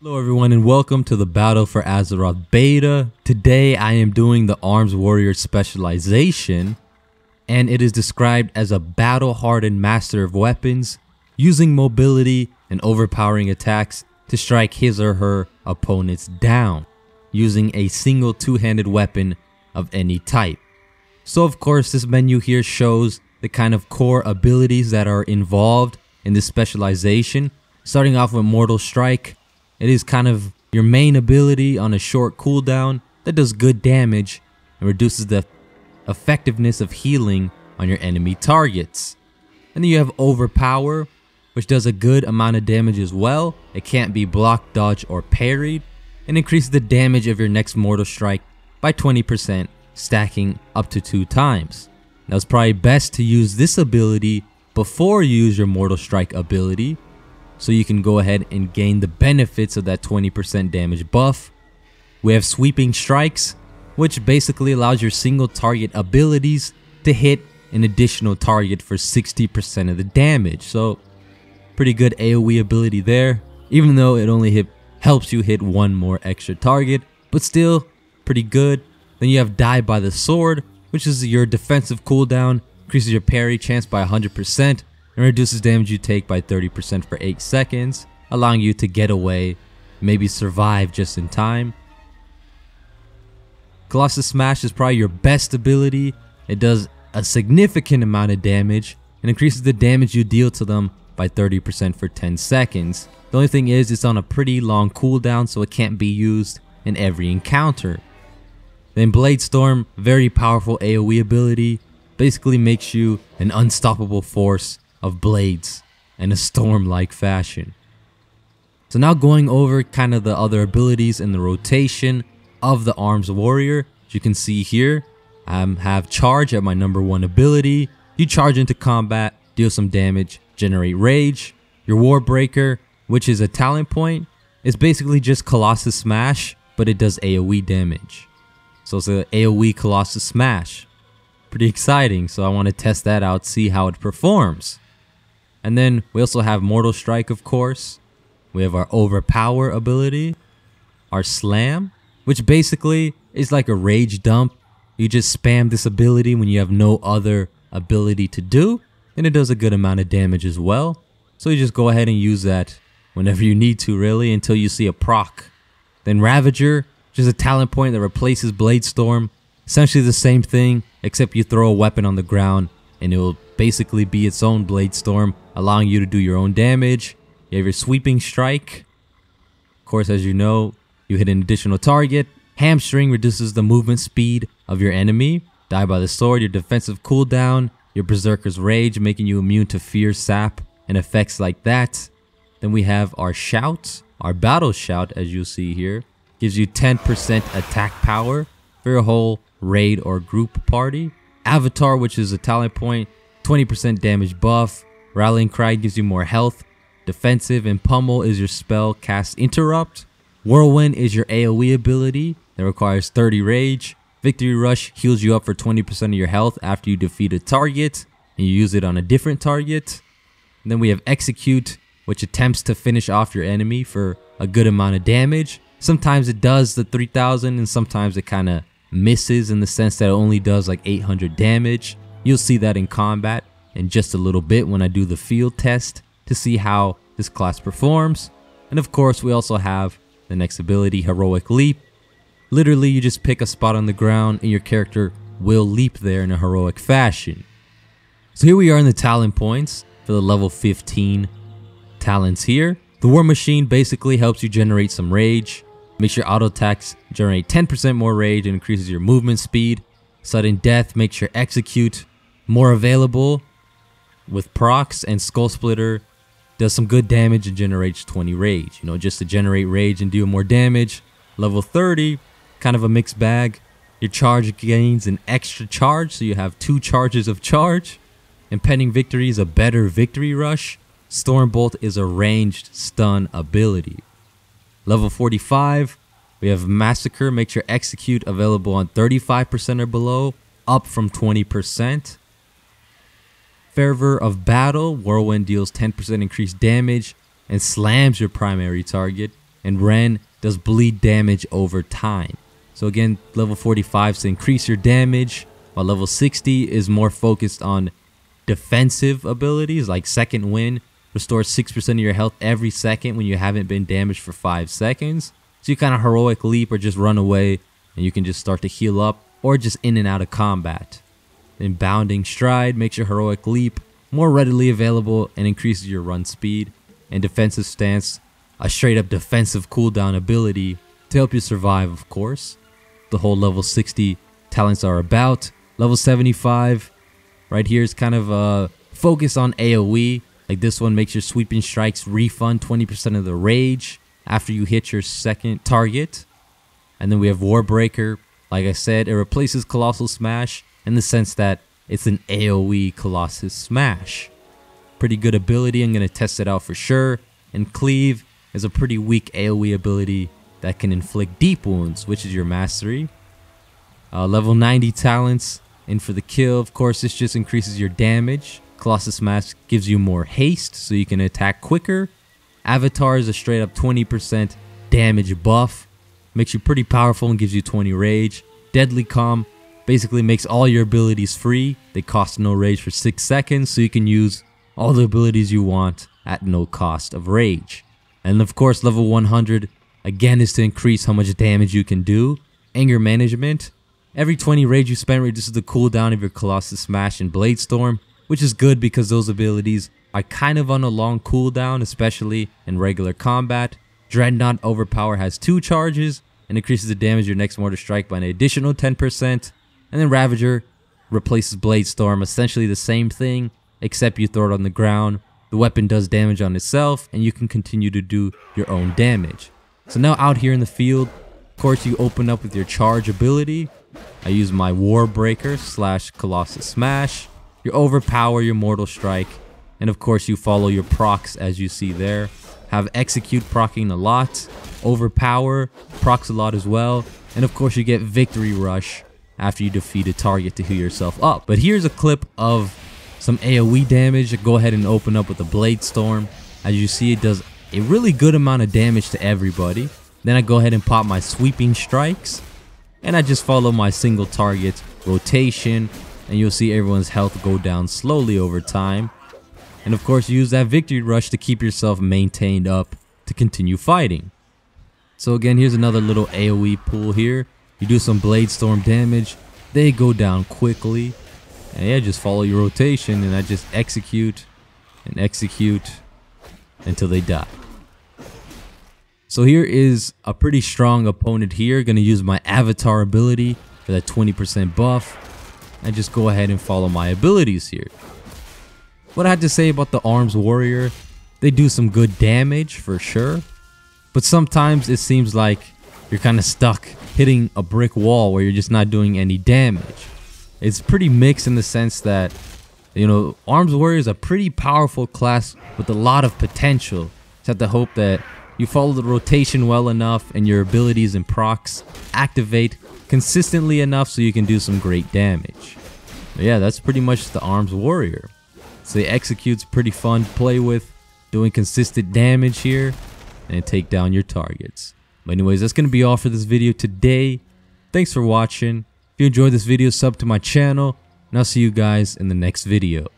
Hello everyone and welcome to the Battle for Azeroth Beta. Today I am doing the Arms Warrior specialization and it is described as a battle-hardened master of weapons using mobility and overpowering attacks to strike his or her opponents down using a single two-handed weapon of any type. So of course this menu here shows the kind of core abilities that are involved in this specialization starting off with Mortal Strike it is kind of your main ability on a short cooldown that does good damage and reduces the effectiveness of healing on your enemy targets. And then you have Overpower, which does a good amount of damage as well. It can't be blocked, dodged, or parried, and increases the damage of your next Mortal Strike by 20%, stacking up to 2 times. Now it's probably best to use this ability before you use your Mortal Strike ability so you can go ahead and gain the benefits of that 20% damage buff. We have sweeping strikes, which basically allows your single target abilities to hit an additional target for 60% of the damage. So pretty good AoE ability there, even though it only hit, helps you hit one more extra target, but still pretty good. Then you have Die by the Sword, which is your defensive cooldown, increases your parry chance by 100%, and reduces damage you take by 30% for 8 seconds, allowing you to get away, maybe survive just in time. Colossus Smash is probably your best ability. It does a significant amount of damage and increases the damage you deal to them by 30% for 10 seconds. The only thing is it's on a pretty long cooldown so it can't be used in every encounter. Then Blade Storm, very powerful AoE ability, basically makes you an unstoppable force of blades in a storm-like fashion. So now going over kind of the other abilities in the rotation of the Arms Warrior, as you can see here, I have Charge at my number one ability. You charge into combat, deal some damage, generate rage. Your War Breaker, which is a talent point, is basically just Colossus Smash, but it does AoE damage. So it's a AoE Colossus Smash. Pretty exciting, so I want to test that out, see how it performs. And then we also have Mortal Strike, of course. We have our Overpower ability, our Slam, which basically is like a rage dump. You just spam this ability when you have no other ability to do, and it does a good amount of damage as well. So you just go ahead and use that whenever you need to, really, until you see a proc. Then Ravager, which is a talent point that replaces Blade Storm. Essentially the same thing, except you throw a weapon on the ground and it will basically be its own Blade Storm, allowing you to do your own damage. You have your Sweeping Strike. Of course, as you know, you hit an additional target. Hamstring reduces the movement speed of your enemy. Die by the Sword, your defensive cooldown. Your Berserker's Rage, making you immune to Fear Sap and effects like that. Then we have our Shout, our Battle Shout, as you see here. Gives you 10% attack power for your whole raid or group party. Avatar, which is a talent point, 20% damage buff. Rallying Cry gives you more health. Defensive and Pummel is your spell cast Interrupt. Whirlwind is your AoE ability that requires 30 rage. Victory Rush heals you up for 20% of your health after you defeat a target and you use it on a different target. And then we have Execute, which attempts to finish off your enemy for a good amount of damage. Sometimes it does the 3000 and sometimes it kind of misses in the sense that it only does like 800 damage. You'll see that in combat in just a little bit when I do the field test to see how this class performs. And of course, we also have the next ability, Heroic Leap. Literally, you just pick a spot on the ground and your character will leap there in a heroic fashion. So here we are in the talent points for the level 15 talents here. The War Machine basically helps you generate some rage, makes your auto attacks generate 10% more rage and increases your movement speed. Sudden Death makes your execute more available with procs and Skull Splitter does some good damage and generates 20 rage. You know, just to generate rage and do more damage. Level 30, kind of a mixed bag. Your charge gains an extra charge, so you have two charges of charge. Impending Victory is a better victory rush. Stormbolt is a ranged stun ability. Level 45, we have Massacre makes your execute available on 35% or below, up from 20%. Fervor of Battle, Whirlwind deals 10% increased damage and slams your primary target. and Rend does bleed damage over time. So again, level 45 is to increase your damage, while level 60 is more focused on defensive abilities like second wind, restores 6% of your health every second when you haven't been damaged for 5 seconds. So you kind of heroic leap or just run away and you can just start to heal up or just in and out of combat. Then bounding stride makes your heroic leap more readily available and increases your run speed. And defensive stance, a straight up defensive cooldown ability to help you survive of course. The whole level 60 talents are about. Level 75 right here is kind of a focus on AoE. Like this one makes your sweeping strikes refund 20% of the rage after you hit your second target. And then we have Warbreaker. Like I said, it replaces Colossus Smash in the sense that it's an AoE Colossus Smash. Pretty good ability, I'm going to test it out for sure. And Cleave is a pretty weak AoE ability that can inflict deep wounds, which is your mastery. Uh, level 90 talents, In For The Kill. Of course, this just increases your damage. Colossus Smash gives you more haste, so you can attack quicker. Avatar is a straight up 20% damage buff. Makes you pretty powerful and gives you 20 rage. Deadly Calm basically makes all your abilities free. They cost no rage for 6 seconds, so you can use all the abilities you want at no cost of rage. And of course, level 100 again is to increase how much damage you can do. Anger Management. Every 20 rage you spend reduces the cooldown of your Colossus Smash and Blade Storm, which is good because those abilities are kind of on a long cooldown, especially in regular combat. Dreadnought Overpower has two charges and increases the damage your next mortal strike by an additional 10%. And then Ravager replaces Blade Storm, essentially the same thing, except you throw it on the ground. The weapon does damage on itself, and you can continue to do your own damage. So now out here in the field, of course you open up with your charge ability. I use my Warbreaker slash Colossus Smash. You overpower your Mortal Strike, and of course you follow your procs as you see there. Have Execute procking a lot, Overpower procs a lot as well, and of course you get Victory Rush after you defeat a target to heal yourself up. But here's a clip of some AoE damage. Go ahead and open up with a Blade Storm. As you see, it does a really good amount of damage to everybody. Then I go ahead and pop my Sweeping Strikes. And I just follow my single target rotation. And you'll see everyone's health go down slowly over time. And of course, use that Victory Rush to keep yourself maintained up to continue fighting. So again, here's another little AoE pool here. You do some Blade Storm damage. They go down quickly. And yeah, just follow your rotation and I just execute and execute until they die. So here is a pretty strong opponent here. Gonna use my avatar ability for that 20% buff. And just go ahead and follow my abilities here. What I had to say about the Arms Warrior, they do some good damage for sure. But sometimes it seems like you're kind of stuck hitting a brick wall where you're just not doing any damage. It's pretty mixed in the sense that, you know, Arms Warrior is a pretty powerful class with a lot of potential. Just have to hope that you follow the rotation well enough and your abilities and procs activate consistently enough so you can do some great damage. But yeah, that's pretty much the Arms Warrior. So the execute's pretty fun to play with, doing consistent damage here, and take down your targets. But anyways, that's going to be all for this video today. Thanks for watching. If you enjoyed this video, sub to my channel, and I'll see you guys in the next video.